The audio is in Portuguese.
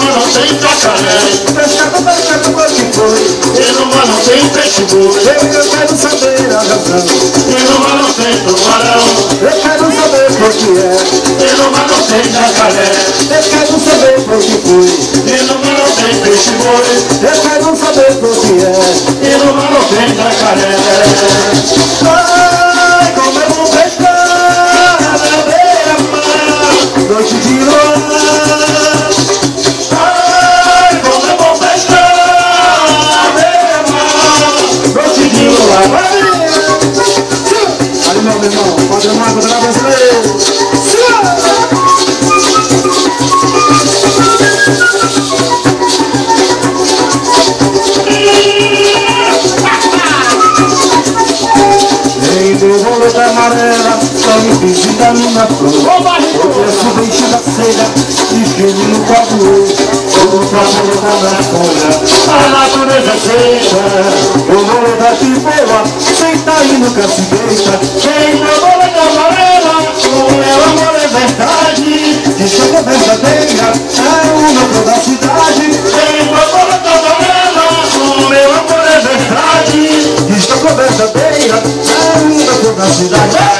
mano tem jacaré Pescado, pescado, que foi? No mano tem peixe boi Eu, eu quero saber a razão no mano tem tubarão. Eu quero saber por que é. E no mano tem jacaré. Eu quero saber por que foi. E no mano tem peixe boi Eu quero saber por que é. E no mano tem jacaré. Ai, como eu vou pescar na beira-mar. Noite de luar luar Ali meu da amarela, só me pedi da minha flor Eu peço da ceia e no quadro O favor da maconha, a natureza seca O bolo da pipoa, senta aí no cacigueita Quem meu bolo da amarela, o meu amor é verdade. Que é verdadeira, é uma toda a cidade. Uma bola cavalera O meu amor é verdade. Que é verdadeira, é uma toda a cidade